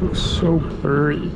Looks so blurry.